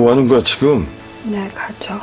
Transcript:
뭐 하는 거야, 지금? 네, 가죠.